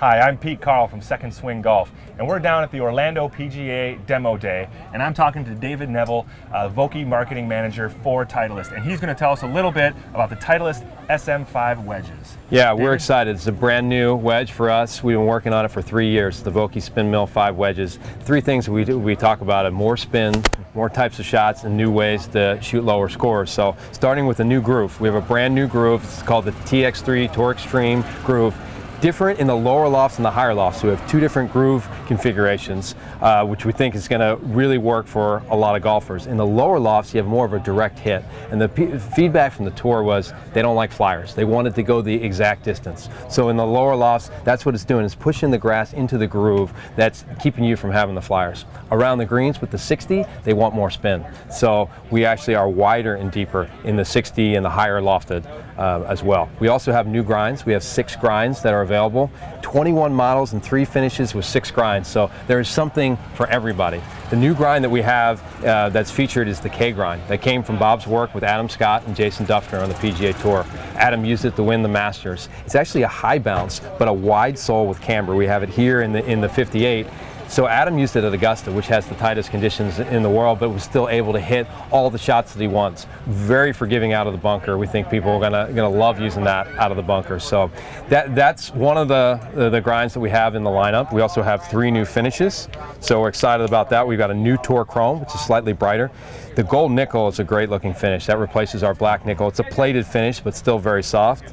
Hi, I'm Pete Karle from Second Swing Golf, and we're down at the Orlando PGA Demo Day, and I'm talking to David Neville, uh, Vokey Marketing Manager for Titleist, and he's going to tell us a little bit about the Titleist SM5 wedges. Yeah, David? we're excited. It's a brand new wedge for us. We've been working on it for three years, the Vokey Spin Mill 5 wedges. Three things we, do, we talk about it, more spin, more types of shots, and new ways to shoot lower scores. So starting with a new groove. We have a brand new groove. It's called the TX3 Tour Extreme groove different in the lower lofts and the higher lofts. So we have two different groove configurations, uh, which we think is going to really work for a lot of golfers. In the lower lofts, you have more of a direct hit. And the feedback from the tour was they don't like flyers. They wanted to go the exact distance. So in the lower lofts, that's what it's doing, is pushing the grass into the groove that's keeping you from having the flyers. Around the greens with the 60, they want more spin. So we actually are wider and deeper in the 60 and the higher lofted uh, as well. We also have new grinds. We have six grinds that are available. 21 models and three finishes with six grinds. So there is something for everybody. The new grind that we have uh, that's featured is the K grind. That came from Bob's work with Adam Scott and Jason Dufner on the PGA Tour. Adam used it to win the Masters. It's actually a high bounce, but a wide sole with camber. We have it here in the in the 58 so Adam used it at Augusta, which has the tightest conditions in the world, but was still able to hit all the shots that he wants. Very forgiving out of the bunker. We think people are gonna gonna love using that out of the bunker. So that that's one of the, the, the grinds that we have in the lineup. We also have three new finishes, so we're excited about that. We've got a new Tour Chrome, which is slightly brighter. The gold nickel is a great looking finish. That replaces our black nickel. It's a plated finish, but still very soft.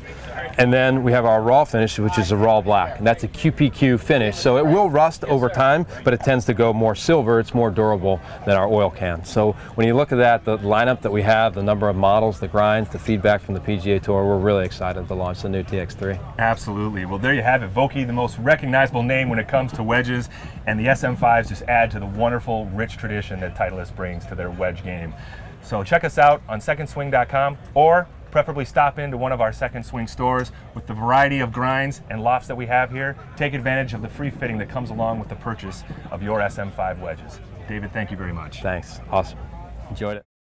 And then we have our raw finish, which is a raw black. And that's a QPQ finish. So it will rust over but it tends to go more silver. It's more durable than our oil can. So when you look at that, the lineup that we have, the number of models, the grinds, the feedback from the PGA Tour, we're really excited to launch the new TX3. Absolutely. Well, there you have it. Vokey, the most recognizable name when it comes to wedges, and the SM5s just add to the wonderful, rich tradition that Titleist brings to their wedge game. So check us out on secondswing.com or preferably stop into one of our second swing stores with the variety of grinds and lofts that we have here. Take advantage of the free fitting that comes along with the purchase of your SM5 wedges. David, thank you very much. Thanks. Awesome. Enjoyed it.